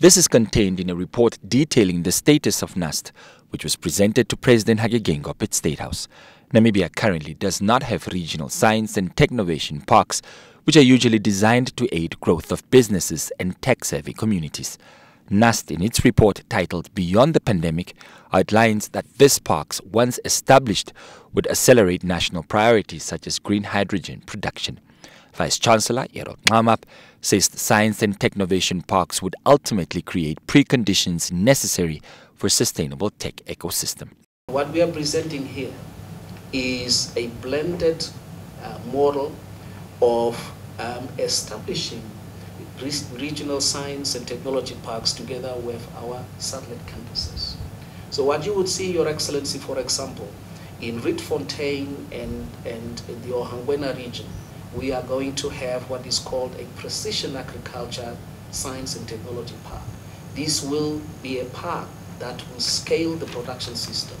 This is contained in a report detailing the status of NUST, which was presented to President Hage Geingob at State House. Namibia currently does not have regional science and technovation parks, which are usually designed to aid growth of businesses and tech-savvy communities. NUST, in its report titled Beyond the Pandemic, outlines that these parks, once established, would accelerate national priorities such as green hydrogen production. Vice Chancellor Erold ||Naomab says science and technovation parks would ultimately create preconditions necessary for sustainable tech ecosystem. What we are presenting here is a blended uh, model of um, establishing regional science and technology parks together with our satellite campuses. So what you would see, Your Excellency, for example, in Rietfontein and, and the Ohangwena region, we are going to have what is called a precision agriculture science and technology park. This will be a park that will scale the production system,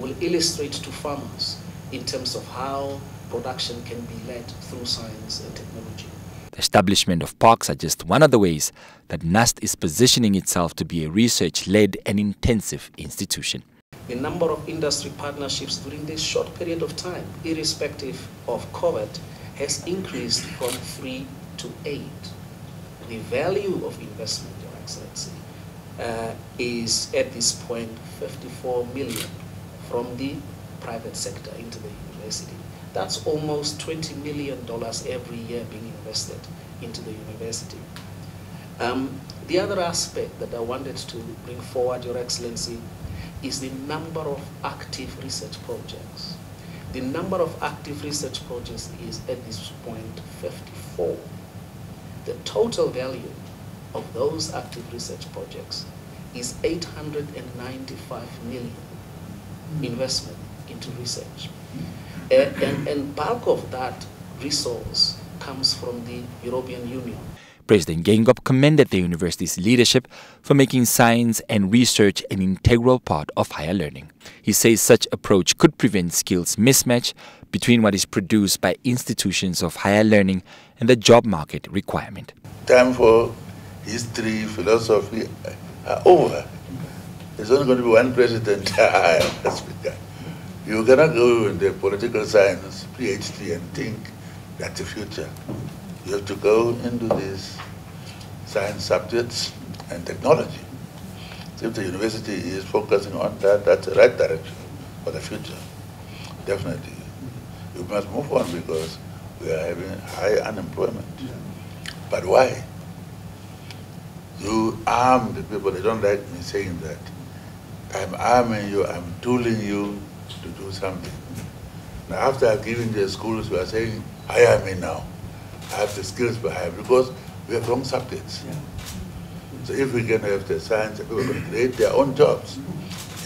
will illustrate to farmers in terms of how production can be led through science and technology. The establishment of parks are just one of the ways that NUST is positioning itself to be a research-led and intensive institution. The number of industry partnerships during this short period of time, irrespective of COVID, has increased from three to eight. The value of investment, Your Excellency, uh, is at this point 54 million from the private sector into the university. That's almost $20 million every year being invested into the university. Um, the other aspect that I wanted to bring forward, Your Excellency, is the number of active research projects. The number of active research projects is at this point 54. The total value of those active research projects is 895 million hmm. investment into research. Hmm. And, and, and bulk of that resource comes from the European Union. President Geingob commended the university's leadership for making science and research an integral part of higher learning. He says such approach could prevent skills mismatch between what is produced by institutions of higher learning and the job market requirement. Time for history, philosophy are over. There's only going to be one president. you cannot go into political science PhD and think that's the future. You have to go into these science subjects and technology. So if the university is focusing on that, that's the right direction for the future. Definitely. You must move on because we are having high unemployment. But why? You arm the people, they don't like me saying that. I'm arming you, I'm tooling you to do something. Now after I've given the schools, we are saying, hire me now have the skills behind because we have wrong subjects. Yeah. So if we can have the science, people can create their own jobs,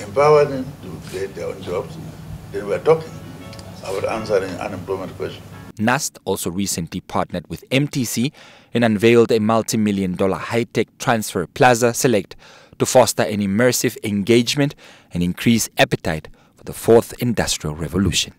empower them to create their own jobs, then we're talking about answering unemployment question. NUST also recently partnered with MTC and unveiled a multi-million dollar high-tech transfer plaza select to foster an immersive engagement and increase appetite for the fourth industrial revolution.